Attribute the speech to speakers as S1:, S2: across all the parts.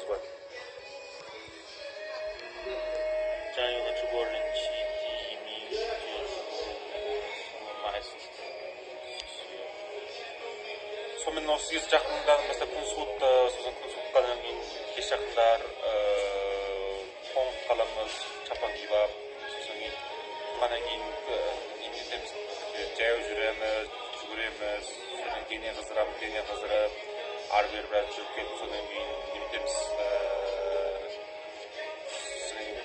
S1: киномыз бар
S2: жаңағы чуборлинчи
S1: сонымен осы кез жақындардан бастап күн суытты сосын күн суытқаннан кейін кеш жақындар тоңып қаламыз шапан киіп алып сосын кейін туғаннан кейін не етеміз жаяу жүреміз жүгіреміз содан дене қыздырамыз дене қыздырып не етеміз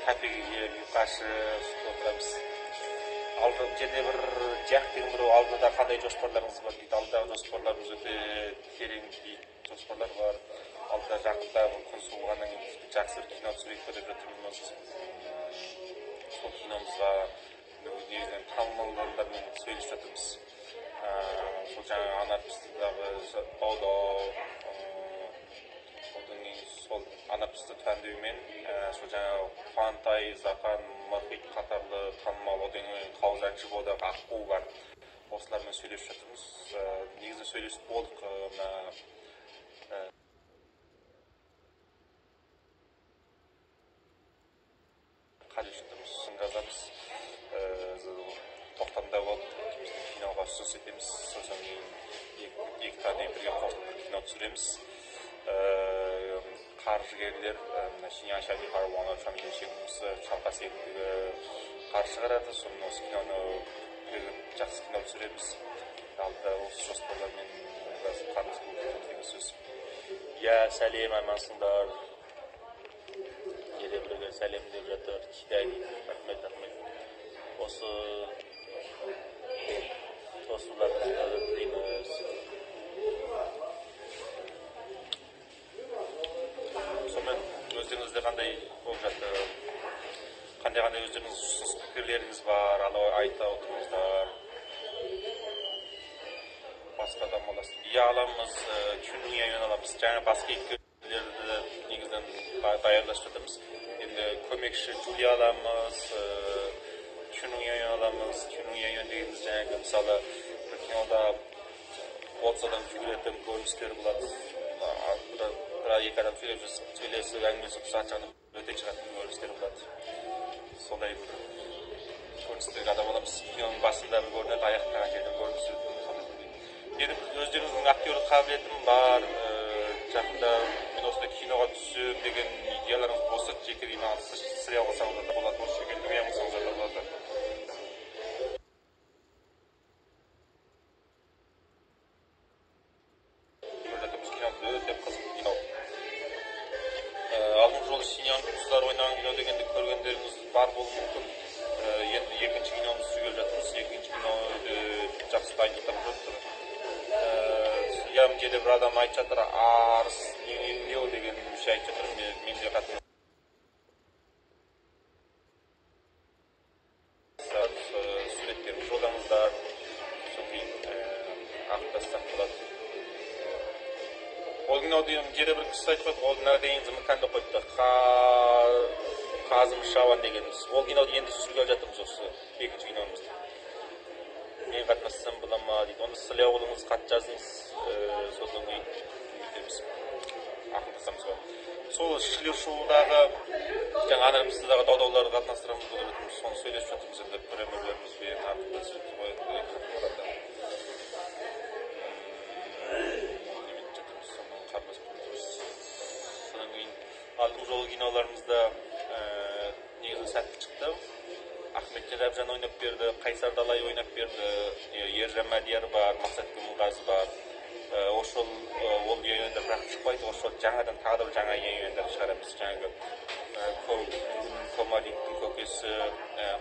S1: кафеге келіп ұйқы ашып сөйтіп отырамыз алды және бір жақ деген біреу алдыда қандай жоспарларыңыз бар дейді алдағы жоспарларымыз өте терең дейді жоспарлар бар алдыда жақында күн суығаннан кейін жақсы бір кино түсірейік па деп жатырмыз сол киномызға негізінен танымал адамдармен сөйлесіп жатырмыз сол жаңағы одан кейін сол анарпысты түгендеумен сол жаңағы қуантай зақан махит қатарлы танымал одан кейін қауыз әнші бодағы аққу бар. Осылармен сөйлесіп жатырмыз. Негізі сөйлесіп болдық мына жатырмыз сосын жазамыз тоқтамда болып киноға ұсыныс етеміз. Сосын кейін екі тәне бірге қосылып кино түсіреміз. Қаржыгерлер мына шинян шабихар оны шалқа секілді қаржы шығарады сосын осы киноны жақсы кино түсіреміз алдыда осы жоспарлармен қарыз деген сөз.
S2: Иә сәлем амансыңдар біреулер сәлем деп жатыр. Дейді. Рахмет рахмет. Осы тілейміз.
S1: Өздеріңізде қандай болып жатыр қандай қандай өздеріңіз ұсыныс пікірлеріңіз бар айта отырыңыздар? Басқа да иә аламыз чунуямен аламыз жаңа басқа кейіпкерлерді негізінен даярласып жатырмыз енді көмекші джулия аламыз чунуямен аламыз. Чунуямен дегеніміз жаңағы мысалы бір кинода отыз адам жүгіретін көріністер болады бір екі адам сөйлеп сөйлесіп әңгімелесіп арт жағынан бөтен шығатын көріністер болады сондай бір көріністерге адам аламыз киноның басында бір көрінеді аяқтаған жерден көрінісі енді өздеріңіздің актерлік қабілетім бар жақында мен осындай киноға түсемін деген идеяларыңыз болса жеке сериал қылсаңыздар да болады осы жерге дуя қылсаңыздар да болады дегенді көргендеріңіз бар болуы мүмкін енді екінші киномыз түсіргелі жатырмыз екінші кино жақсы дайындықтар жүріп тұр мына жерде бір адам айтып жатыр арыс неу деген ше айтып жатыр мен де қатты суреттеріңізді жолдаңыздар содан кейін болады ол мына жерде бір кісі айтып қойды ол надеюсь замыканды қойыпты қазым шабан дегеніміз ол киноды енді түсіргелі жатырмыз осы екінші киномызды мен қатынассам бола ма дейді оны сілеу қылыңыз хат жазыңыз содан кейін ақылдасамыз ғой сол шлюшудағы жаңағы анарпыстыдағы дау дауларды қатынастырамыз деп жатырмыз соны сөйлесіп жатырмыз енді ақылдасып содан кейін алдыңғы жолғы киноларымызда сәтті шықты ахметжан әбжан ойнап берді қайсар далай ойнап берді ержан мадияр бар мақсат гүлғазы бар ошол ол еңбектер бірақ шықпайды ошол жаңадан тағы да бір жаңа еңбектер шығарамыз жаңағы комаликтің көкесі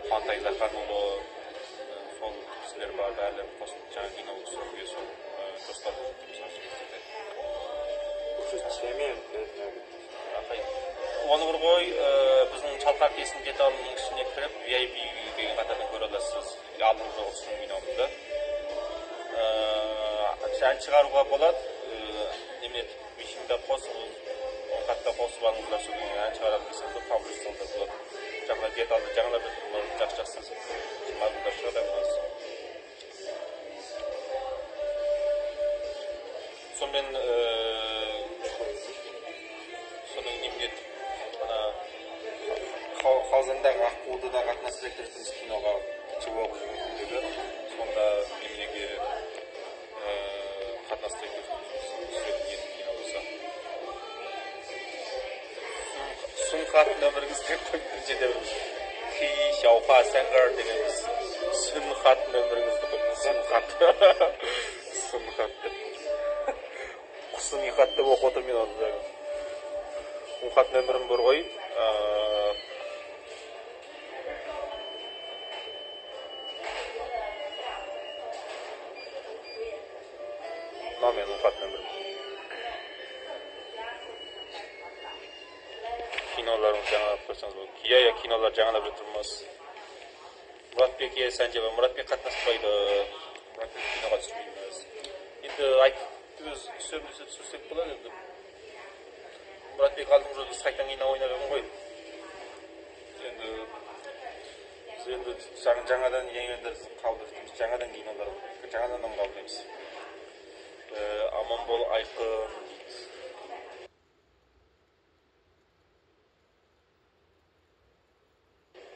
S1: қуантай заханұлы сол кісілер бар бәрілерін қосып жаңа кино түсіруге сол жоспар оны бір қой біздің шалқар тесін жеті алымның ішіне кіріп vip деген қатардан көре аласыз алдыңғы жолғы түсірген киномызды ән шығаруға болады немене митингда қосып он хатта қосып алыңыздар содан кейін ән шығарамын десеңіздер қабыл жасаңыздар болады детальді жаңалап жатырмын жақсы жақсы мазмұндар шығарамыз сонымен қазандағы аққуды да қатынастыра кететінбіз киноға кіші оқып сонда неменеге болса сұм хат нөміріңіз деп қойып біріншіде бір хи шауха сәңгар хат нөміріңізді қойып сұм хат сұм хат деп құсын хат деп оқып отырмын мен оны хат нөмірім бар ғой иә санжева мұратбек қатынаспайды мұратбек киноға түсірмейміз енді айтып өз түсіреміз түсірсек болады енді мұратбек алдыңғы жолы сайтан кино ойнаған ғой енді біз енді жаңадан еңендер қабылдаймыз жаңадан кинолар жаңадан қабылдаймыз аман бол айқын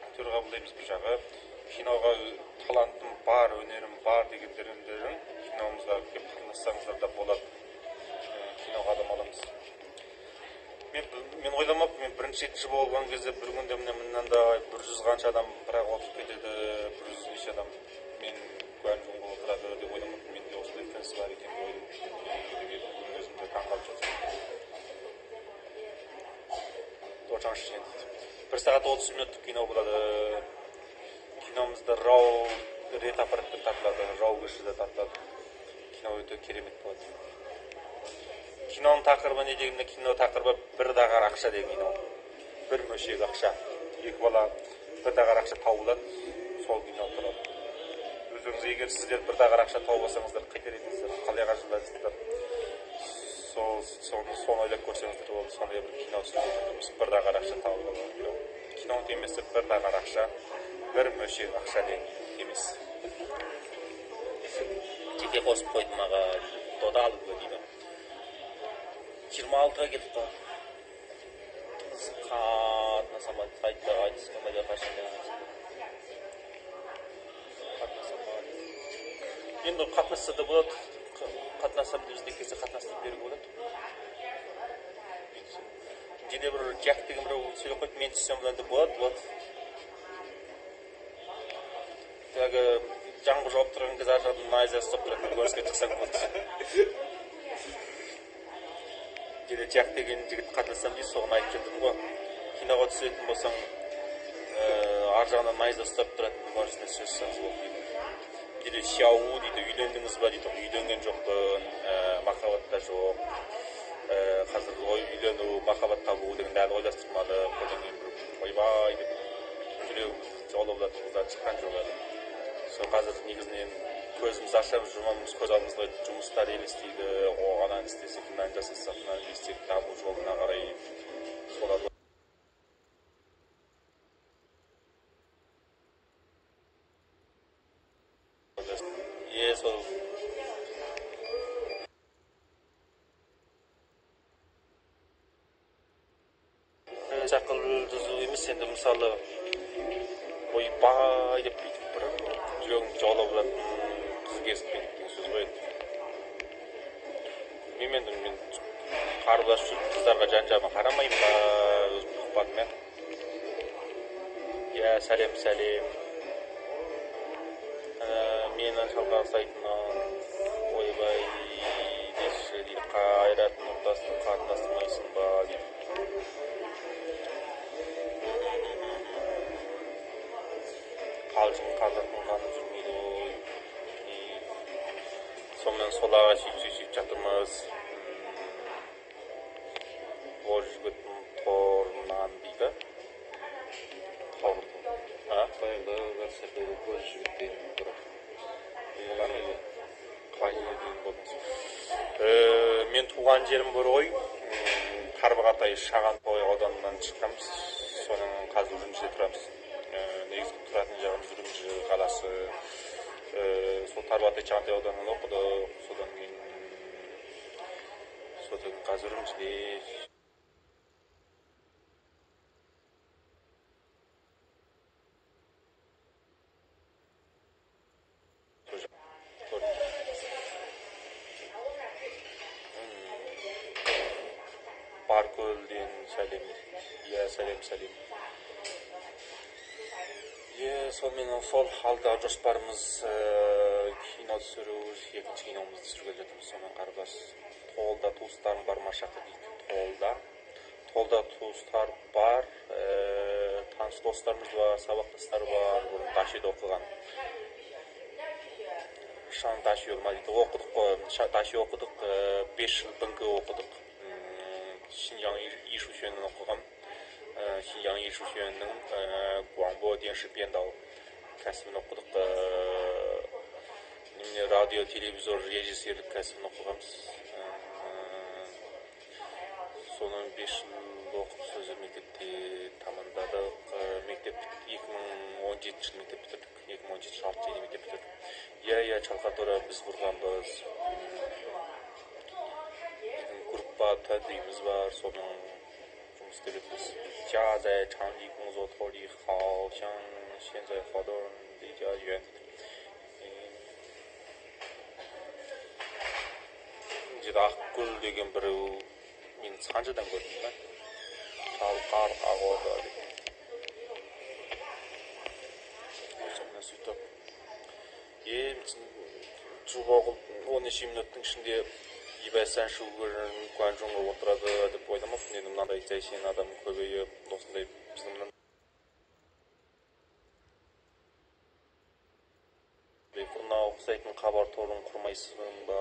S1: актер қабылдаймыз бір жағы киноға талантым бар өнерім бар дегендерің киномызға келіп қатынассаңыздар да болады. Киноға адам аламыз. Мен мен ойламаппын мен бірінші екінші болған кезде бір күнде міне мынандай бір жүз қанша адам бірақ отырып кетеді бір жүз неше адам мен куәлігім болып отырады деп ойламаппын. Менде осындай фэнс бар екен ғой өзімді таңқалып жатырмын. Бір сағат отыз минуттық кино болады. Киномызда рау рет аппаратпен тартылады рау кішіде тартылады кино өте керемет болады киноның тақырыбы не дегенде кино тақырыбы бір дағар ақша деген кино бір мөлшек ақша екі бала бір дағар ақша тауып алады сол кино тұрады өздеріңіз егер сіздер бір дағар ақша тауып алсаңыздар қайтер едіңіздер қалай қаржылайсыздар сол соны соны ойлап көрсеңіздер болды сондай бір кино түсіріп бір дағар ақша тауып алған кино темесі бір дағар ақша бір мөлшек ақша деген емес жеке қосып қойды маған дода алып дейді жиырма алтыға қатынасам ба қашан енді қатынасса да болады қатынасамын деп іздеп келсе қатынастырып беруге болады жерде бір деген біреу сөйлеп қойды мен түссем деп болады болады жаңағы жаңбыр жауып тұрған кезде ар жағынан найза ұстап тұратын көрініске шықсаң болады жерде жақ деген жігіт қатынассам дейді соған айтып жатырмын ғой киноға түсетін болсаң ар жағынан найза ұстап тұратын көрінісіне шықсаңыз болды дейді шяу дейді үйлендіңіз ба дейді үйленген жоқпын махаббатта жоқ қазір ой үйлену махаббат табу дегенді әлі ойластырмадық одан кейін ойбай деп жүрегіміз жаулап жатырмыздан шыққан жоқ әлі сол қазір негізінен көзімізді ашамыз жұмамыз көз алдымызға жұмыстар елестейді о ананы істесек мынаны жасасақ мынаны істесек даму жолына қарай соларды е сол жақылдызу емес енді мысалы ойбай деп бір жүрегіңді жаулап алатын қыз кезікпен деген сөз ғой енді білмеймін енді мен қарбаласып жүріп қыздарға жан жағыма қарамаймын ба өзімнің сұхбатыммен иә сәлем сәлем мені шалға ойбай деші дейді қайрат нұртасты қатынастырмайсың жатырмыз ол жігіттің торынан дейді тор баяғыда болды мен туған жерім бар ғой тарбағатай шағантоғай ауданынан шыққанбыз соның қазір үрімжіде тұрамыз негізгі тұратын жағымыз үрімжі қаласы სულთარვატე ჩამდეოდან ლოყდო სოდან სოთა გაზრუმსდი Parköl'den selam. Ya selam selam. Иә сонымен сол алдағы жоспарымыз кино түсіру екінші киномызды түсіргелі жатырмыз сонымен қарбас толда туыстарым бар ма жақта дейді толда толда туыстар бар таныс достарымыз бар сабақтастар бар бұрын дачеде оқыған шан даче ма дейді оқыдық қой даче оқыдық бес жыл бнк оқыдық шинжаң ишушенін оқығам шинжаң ишушеннің гуанбо деншипендал кәсібін оқыдық радио телевизор режиссерлік кәсібін оқығанбыз бес жыл оқып мектеп екі мың он иә иә бар жұмыс істеп жатырмыз 家在长期工作脱离，好像现在好多人离家远。жерде ақгүл деген біреу мен санжыдан көрдім да шалқар ақорда деп сонымен сөйтіп е жуық он неше минуттың ішінде ибасан шугурын гуанчжоңға отырады деп ойламаппын Мынандай жайшен адам көбейіп осындай мынау ұқсайтын хабар торын құрмайсың ба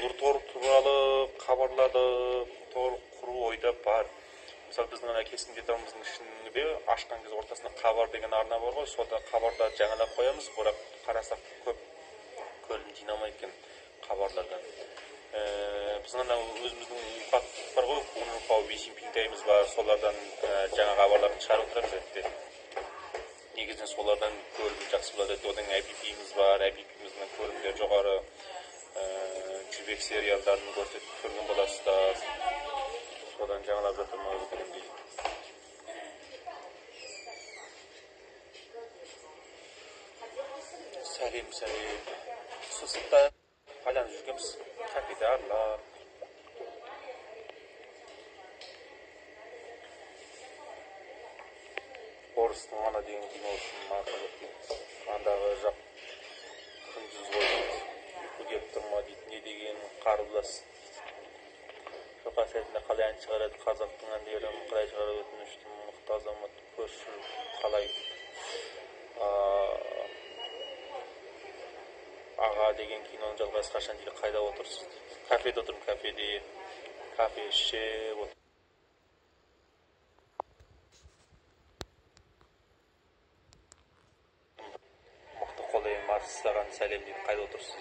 S1: нұр тор туралы хабарлады тор құру ойда бар мысалы біздің ана кескін деталымыздың ішінде ашқан кезде ортасында хабар деген арна бар ғой сонда хабарда жаңалап қоямыз бірақ қарасақ көп көрім жинамайды екен хабарлардан біздің ана өзіміздің упак бар ғой унупау висимпинтайымыз бар солардан жаңа хабарларды шығарып отырамыз әдетте негізінен солардан көрім жақсы болады одан IPP-міз бар IPP-міздің көрімдері жоғары жібек сериалдарын көрсетіп көрген боласыздар содан жаңалап жатырмыз дегендей сәлем сәлем сызықта байланып жүргенбіз кафеде аралап орыстың ана деген киносын арқылы андағы жақ күндіз ғой келіп тұр ма дейді не деген қарбылас жоқ қалай ән шығарады қазақтың әндерін қалай шығарып өтінішті мықты азамат көрші қалай аға деген киноның жалғасы қашан дейді қайда отырсыз кафеде отырмын кафеде. Кафе ішіп мықты қол саған сәлем дейді қайда отырсыз?